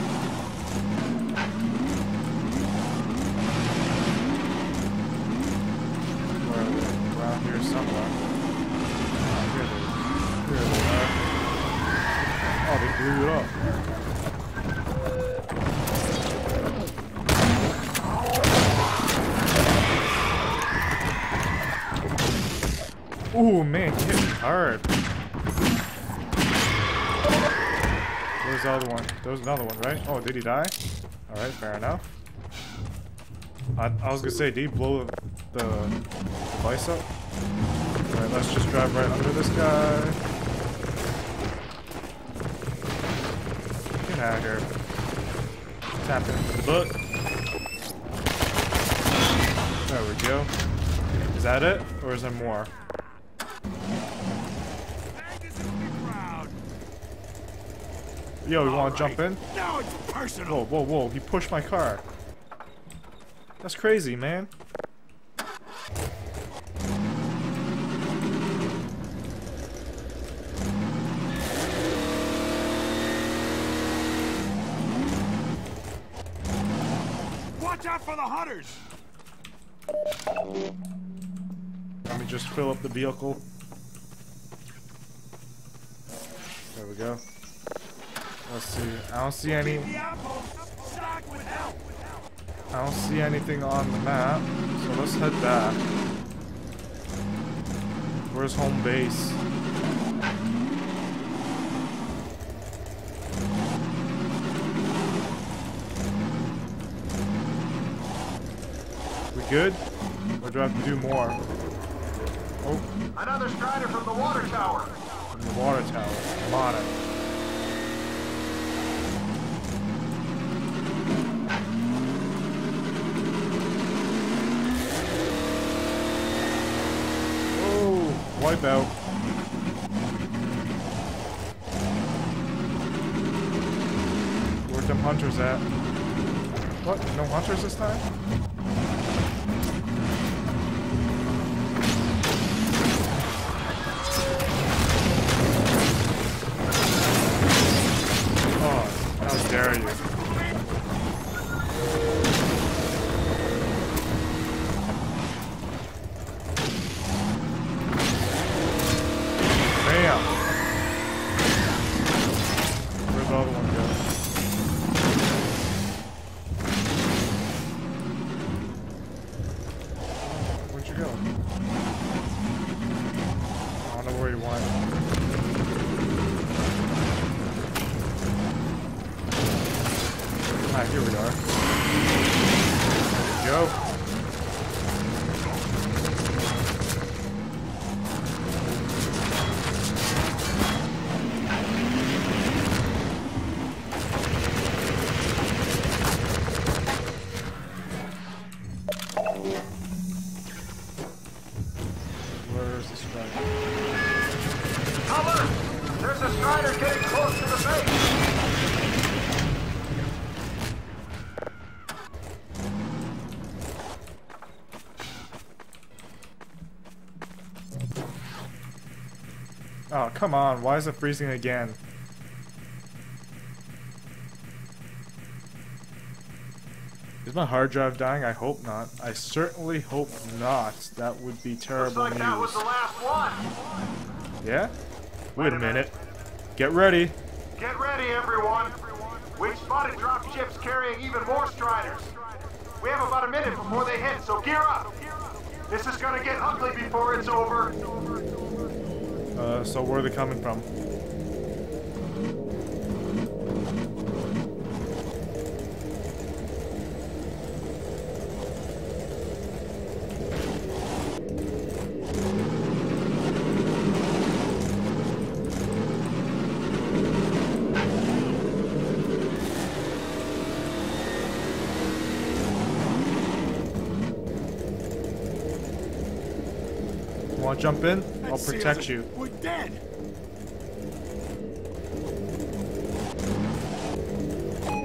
[SPEAKER 1] Where are they? Around here somewhere. Oh, here they, here they are. Oh, they blew it up. Ooh, man, hit hard. Where's the other one? There was another one, right? Oh, did he die? Alright, fair enough. I, I was gonna say, did he blow the device up? Let's just drive right under this guy. Get out of here. Tap into the butt. There we go. Is that it? Or is there more? Yo, you wanna jump in?
[SPEAKER 4] Now it's personal.
[SPEAKER 1] Whoa, whoa, whoa, he pushed my car. That's crazy, man.
[SPEAKER 4] Watch out for the hunters.
[SPEAKER 1] Let me just fill up the vehicle. There we go. Let's see. I don't see any. I don't see anything on the map, so let's head back. Where's home base? Good? Or do I have to do more? Oh,
[SPEAKER 14] Another Strider from the water tower.
[SPEAKER 1] from the water tower. On. Oh, wipe out. Where'd them hunters at? What? No hunters this time? Come on. Why is it freezing again? Is my hard drive dying? I hope not. I certainly hope not. That would be
[SPEAKER 14] Looks
[SPEAKER 1] terrible
[SPEAKER 14] like that was
[SPEAKER 1] news.
[SPEAKER 14] the last one.
[SPEAKER 1] Yeah? Wait a minute. Get ready.
[SPEAKER 14] Get ready, everyone. We've spotted drop ships carrying even more Striders. We have about a minute before they hit, so gear up. This is gonna get ugly before it's over.
[SPEAKER 1] Uh, so where are they coming from? Jump in? Protect you.
[SPEAKER 4] We're dead.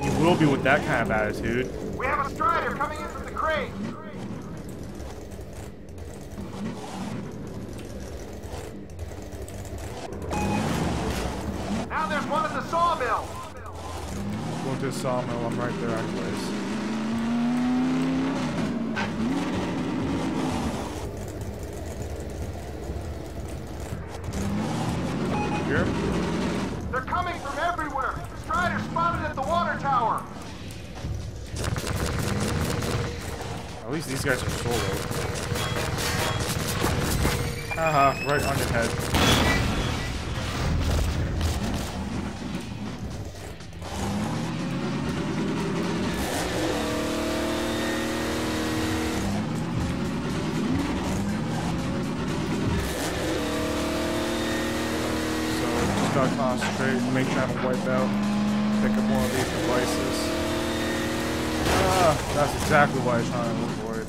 [SPEAKER 1] You will be with that kind of attitude.
[SPEAKER 14] We have a Strider coming in from the crate. Now there's one at the sawmill.
[SPEAKER 1] Go to the sawmill. I'm right there anyways. Exactly what I was trying to avoid.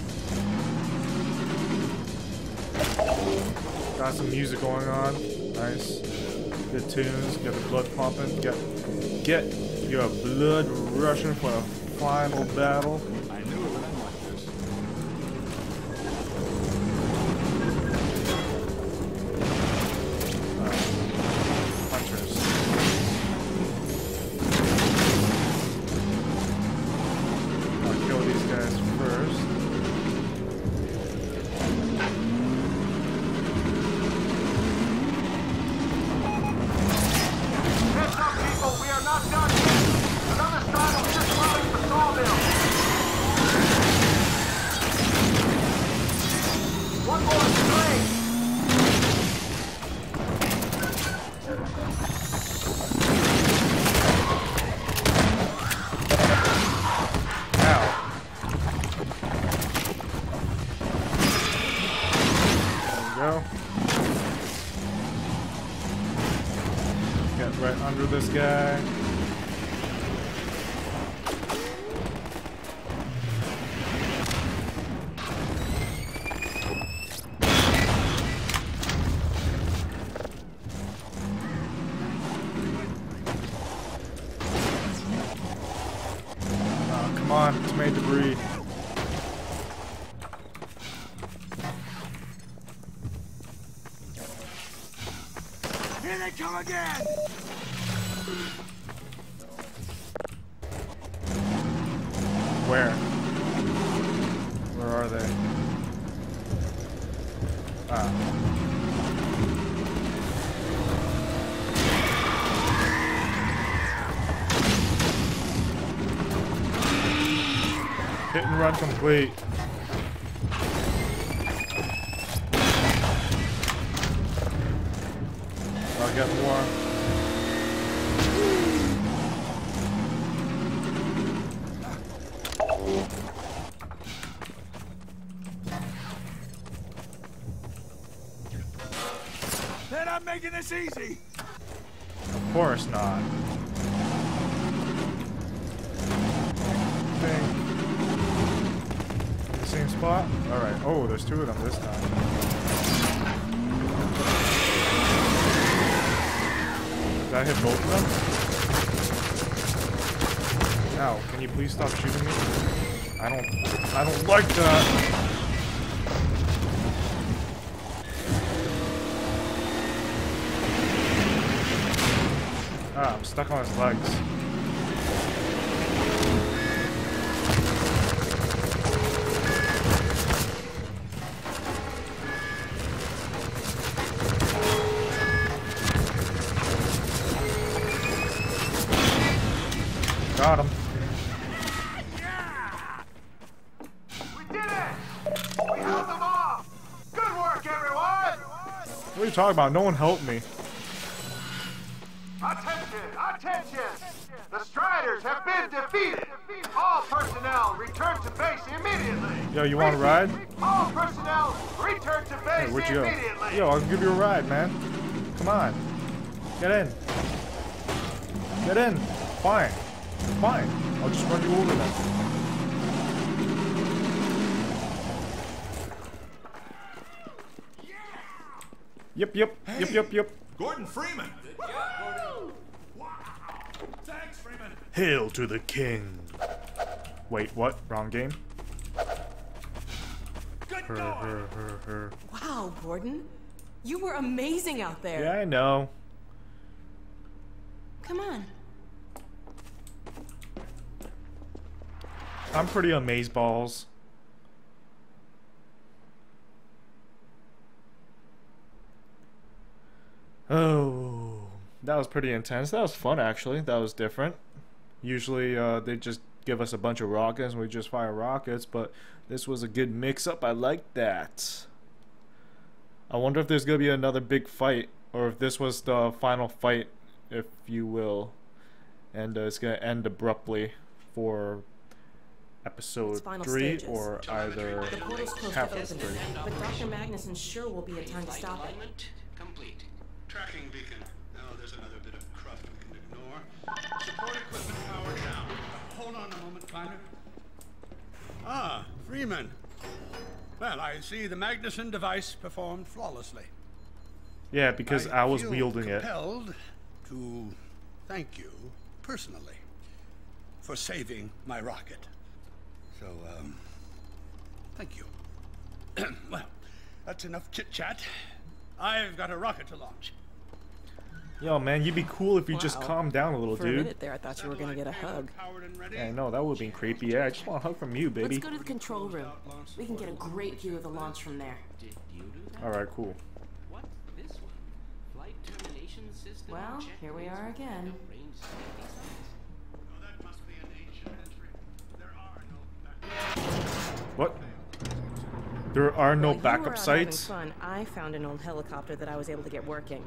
[SPEAKER 1] Got some music going on. Nice. Good tunes. Get the blood pumping. Get get your blood rushing for the final battle. Under this guy. And spot? Alright. Oh, there's two of them this time. Did I hit both of them? Ow, can you please stop shooting me? I don't I don't like that. Ah, I'm stuck on his legs. Talking about? No one helped me.
[SPEAKER 14] Attention! Attention! The Striders have been defeated! All personnel return to base immediately!
[SPEAKER 1] Yo, you want a ride?
[SPEAKER 14] All personnel return to
[SPEAKER 1] Hey,
[SPEAKER 14] base
[SPEAKER 1] where'd you go? Yo, I'll give you a ride, man. Come on. Get in. Get in. Fine. Fine. I'll just run you over then. Yep, yep, yep, yep, yep.
[SPEAKER 4] Gordon Freeman! Wow. Thanks, Freeman!
[SPEAKER 1] Hail to the king. Wait, what? Wrong game? Her, her, her, her.
[SPEAKER 2] Wow, Gordon. You were amazing out there.
[SPEAKER 1] Yeah, I know.
[SPEAKER 2] Come on.
[SPEAKER 1] I'm pretty amazed balls. Oh, that was pretty intense. That was fun, actually. That was different. Usually, uh, they just give us a bunch of rockets and we just fire rockets, but this was a good mix-up. I like that. I wonder if there's gonna be another big fight, or if this was the final fight, if you will, and uh, it's gonna end abruptly for episode three
[SPEAKER 2] stages.
[SPEAKER 1] or either
[SPEAKER 2] The portal's close
[SPEAKER 1] half of three.
[SPEAKER 2] but Dr. Magnusson sure will be a time to stop it.
[SPEAKER 3] Tracking beacon. Now there's another bit of cruft we can ignore. Support equipment powered down. Hold on a moment, Kleiner. Ah, Freeman. Well, I see the Magnusson device performed flawlessly.
[SPEAKER 1] Yeah, because I, was
[SPEAKER 3] feel
[SPEAKER 1] wielding it.
[SPEAKER 3] compelled to thank you personally for saving my rocket. So, um, thank you. [CLEARS THROAT] well, that's enough chit chat. I've got a rocket to launch.
[SPEAKER 1] Yo, man, you'd be cool if you just calmed down a little,
[SPEAKER 2] For a minute there, I thought you were gonna get a hug.
[SPEAKER 1] Yeah, I know that would have been creepy. Yeah, I just want a hug from you, baby.
[SPEAKER 2] Let's go to the control room. We can get a great view of the launch from there.
[SPEAKER 1] All right, cool.
[SPEAKER 9] What's this one? Flight termination system.
[SPEAKER 2] Well, here we are again.
[SPEAKER 9] Range 70
[SPEAKER 1] What? There are no
[SPEAKER 2] While you were
[SPEAKER 1] backup sites.
[SPEAKER 2] Fun, I found an old helicopter that I was able to get working.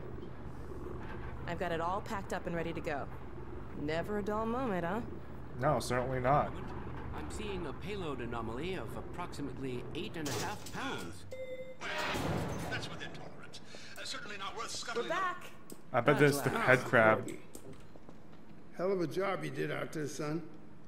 [SPEAKER 2] I've got it all packed up and ready to go. Never a dull moment, huh?
[SPEAKER 1] No, certainly not.
[SPEAKER 9] I'm seeing a payload anomaly of approximately eight and a half pounds.
[SPEAKER 3] That's within tolerance. Uh, certainly not worth
[SPEAKER 2] We're back.
[SPEAKER 1] I bet there's the head crab.
[SPEAKER 7] Hell of a job you did out there, son.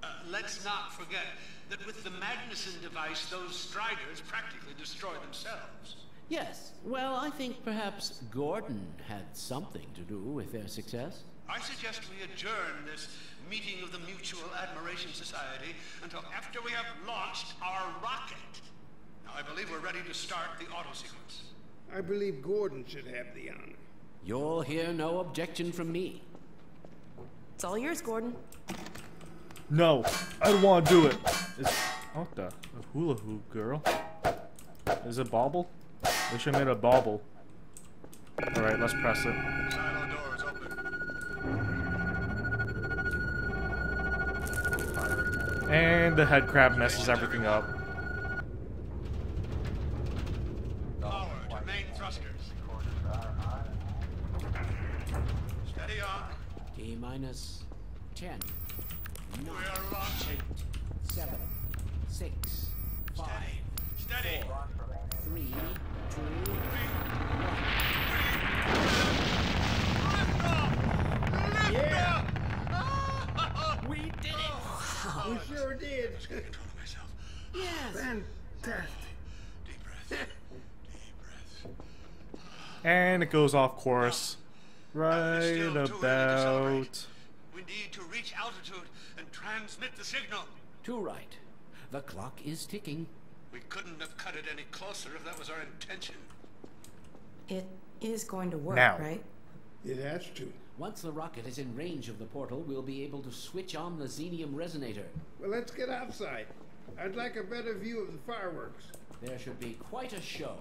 [SPEAKER 10] Uh, let's not forget that with the Magnusson device, those Striders practically destroy themselves.
[SPEAKER 9] Yes. Well, I think perhaps Gordon had something to do with their success.
[SPEAKER 10] I suggest we adjourn this meeting of the Mutual Admiration Society until after we have launched our rocket. Now, I believe we're ready to start the auto sequence.
[SPEAKER 7] I believe Gordon should have the honor.
[SPEAKER 9] You'll hear no objection from me.
[SPEAKER 2] It's all yours, Gordon.
[SPEAKER 1] No, I don't want to do it. It's, what the? A hula hoop girl? Is it bauble? They should have made a bauble. Alright, let's press it.
[SPEAKER 10] Silo doors open.
[SPEAKER 1] And the head crab messes everything up.
[SPEAKER 10] Power to main thrusters. Steady on.
[SPEAKER 9] T minus 10,
[SPEAKER 10] We're launching.
[SPEAKER 9] 7, 6, 5,
[SPEAKER 10] Steady.
[SPEAKER 9] 3, 2,
[SPEAKER 7] Yeah!
[SPEAKER 9] We did it!
[SPEAKER 7] We sure did.
[SPEAKER 9] Yes!
[SPEAKER 7] Fantastic.
[SPEAKER 1] And it goes off course. Right
[SPEAKER 10] still too early to
[SPEAKER 1] about.
[SPEAKER 10] We need to reach altitude and transmit the signal.
[SPEAKER 9] Too right. The clock is ticking.
[SPEAKER 10] We couldn't have cut it any closer if that was our intention.
[SPEAKER 2] It is going to work,
[SPEAKER 1] Now.
[SPEAKER 2] right?
[SPEAKER 7] It has to.
[SPEAKER 9] Once the rocket is in range of the portal, we'll be able to switch on the xenium resonator.
[SPEAKER 7] Well, let's get outside. I'd like a better view of the fireworks.
[SPEAKER 9] There should be quite a show.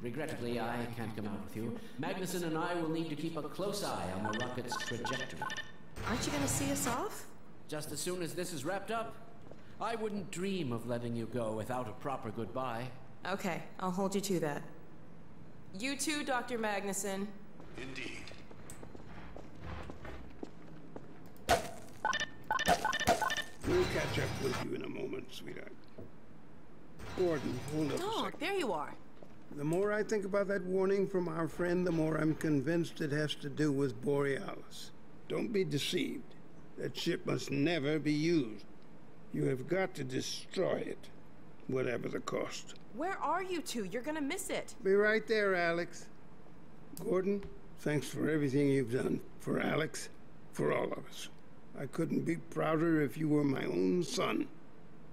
[SPEAKER 9] Regrettably, I can't come out with you. Magnusson and I will need to keep a close eye on the rocket's trajectory.
[SPEAKER 2] Aren't you going to see us off?
[SPEAKER 9] Just as soon as this is wrapped up, I wouldn't dream of letting you go without a proper goodbye.
[SPEAKER 2] Okay, I'll hold you to that. You too, Dr. Magnusson.
[SPEAKER 10] Indeed.
[SPEAKER 7] We'll catch up with you in a moment, sweetheart. Gordon, hold up a
[SPEAKER 2] Dog,
[SPEAKER 7] second.
[SPEAKER 2] there you are.
[SPEAKER 7] The more I think about that warning from our friend, the more I'm convinced it has to do with Borealis. Don't be deceived. That ship must never be used. You have got to destroy it, whatever the cost.
[SPEAKER 2] Where are you two? You're going to miss it.
[SPEAKER 7] Be right there, Alyx. Gordon, thanks for everything you've done. For Alyx, for all of us. I couldn't be prouder if you were my own son.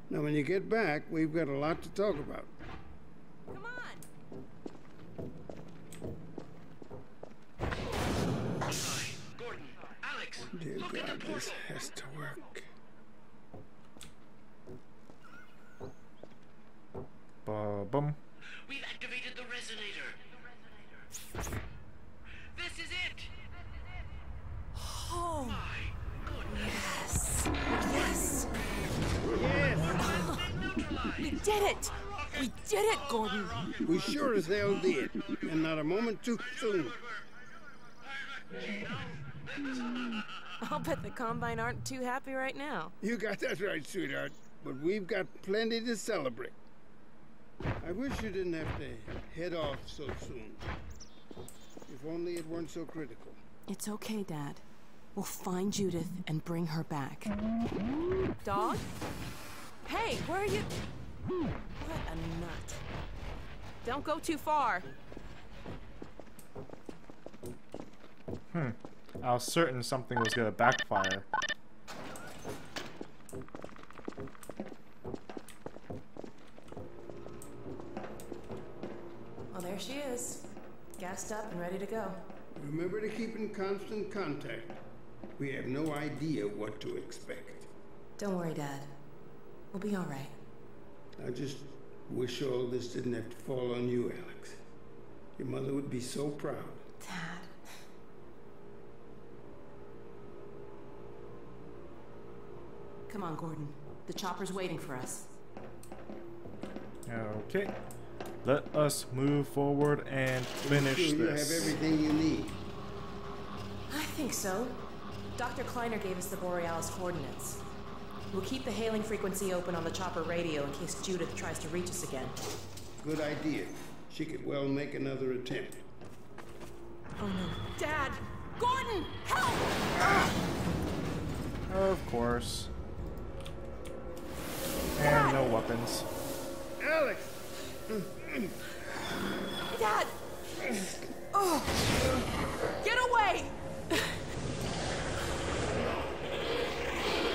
[SPEAKER 7] Now, when you get back, we've got a lot to talk about.
[SPEAKER 2] Come on.
[SPEAKER 10] Gordon, Alyx,
[SPEAKER 7] Dear
[SPEAKER 10] look at
[SPEAKER 7] God,
[SPEAKER 10] the
[SPEAKER 7] this has to work.
[SPEAKER 1] Ba bum.
[SPEAKER 10] We've activated the resonator. This is it.
[SPEAKER 2] Oh,
[SPEAKER 10] My goodness.
[SPEAKER 2] yes. Yes.
[SPEAKER 7] Yes,
[SPEAKER 2] We did it. We did it, Gordon.
[SPEAKER 7] we sure as hell did. And not a moment too soon.
[SPEAKER 2] I'll bet the Combine aren't too happy right now.
[SPEAKER 7] You got that right, sweetheart. But we've got plenty to celebrate. I wish you didn't have to head off so soon. If only it weren't so critical.
[SPEAKER 2] It's okay, Dad. We'll find Judith and bring her back. Dog? Hey, where are you? What a nut. Don't go too far.
[SPEAKER 1] Hmm. I was certain something was gonna backfire.
[SPEAKER 2] Well, there she is. Gassed up and ready to go.
[SPEAKER 7] Remember to keep in constant contact. We have no idea what to expect.
[SPEAKER 2] Don't worry, Dad. We'll be all right.
[SPEAKER 7] I just wish all this didn't have to fall on you, Alyx. Your mother would be so proud.
[SPEAKER 2] Dad. Come on, Gordon. The chopper's waiting for us.
[SPEAKER 1] Okay. Let us move forward and finish
[SPEAKER 7] sure you have everything you need.
[SPEAKER 2] I think so. Dr. Kleiner gave us the Borealis coordinates. We'll keep the hailing frequency open on the chopper radio in case Judith tries to reach us again.
[SPEAKER 7] Good idea. She could well make another attempt.
[SPEAKER 2] Oh no. Dad! Gordon! Help! Ah!
[SPEAKER 1] Of course. And no weapons.
[SPEAKER 7] Alyx!
[SPEAKER 2] Dad! Oh. Get away!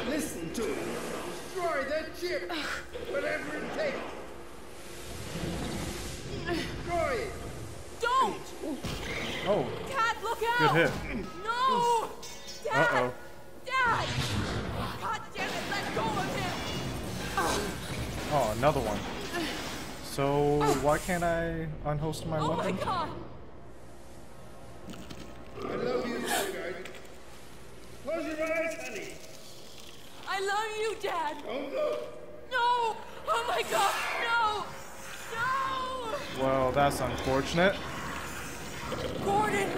[SPEAKER 7] Listen to him. Destroy that chip. Whatever it takes. Destroy it.
[SPEAKER 2] Don't!
[SPEAKER 1] Oh,
[SPEAKER 2] Dad, look out!
[SPEAKER 1] good hit.
[SPEAKER 2] No! Dad!
[SPEAKER 1] Uh-oh.
[SPEAKER 2] Dad! God damn it, let go of him!
[SPEAKER 1] Oh, another one. So, why can't I unhost my
[SPEAKER 2] Oh my god!
[SPEAKER 7] I love you, sweetheart. Close your eyes, honey.
[SPEAKER 2] I love you, Dad!
[SPEAKER 7] Don't look.
[SPEAKER 2] No! Oh my god, no! No!
[SPEAKER 1] Well, that's unfortunate.
[SPEAKER 2] Gordon!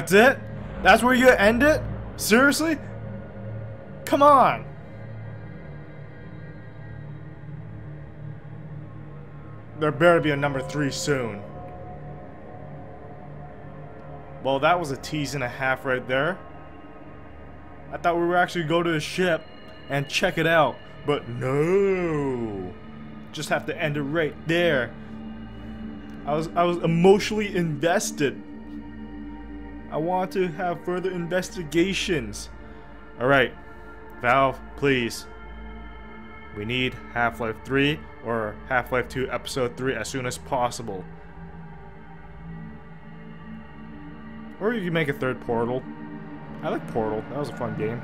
[SPEAKER 1] That's it? That's where you end it? Seriously? Come on! There better be a number three soon. Well, that was a tease and a half right there. I thought we were actually go to the ship and check it out, but no. Just have to end it right there. I was I was emotionally invested. I want to have further investigations. All right, Valve, please. We need Half-Life 3 or Half-Life 2 Episode 3 as soon as possible. Or you can make a third Portal. I like Portal. That was a fun game.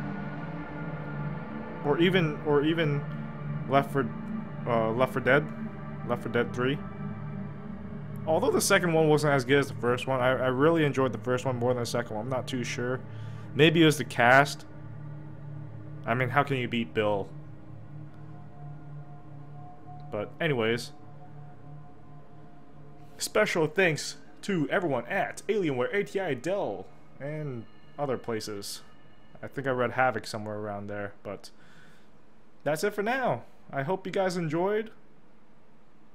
[SPEAKER 1] Or even, or even Left for, uh, Left 4 Dead, Left 4 Dead 3. Although the second one wasn't as good as the first one, I, I really enjoyed the first one more than the second one. I'm not too sure. Maybe it was the cast. I mean, how can you beat Bill? But anyways, special thanks to everyone at Alienware, ATI, Dell, and other places. I think I read Havok somewhere around there, but that's it for now. I hope you guys enjoyed.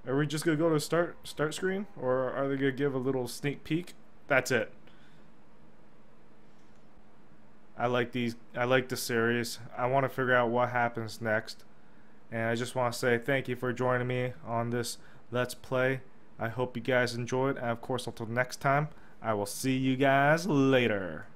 [SPEAKER 1] Are we just gonna go to start start screen, or are they gonna give a little sneak peek? That's it. I like these. I like the series. I want to figure out what happens next, and I just want to say thank you for joining me on this Let's Play. I hope you guys enjoyed, and of course, until next time, I will see you guys later.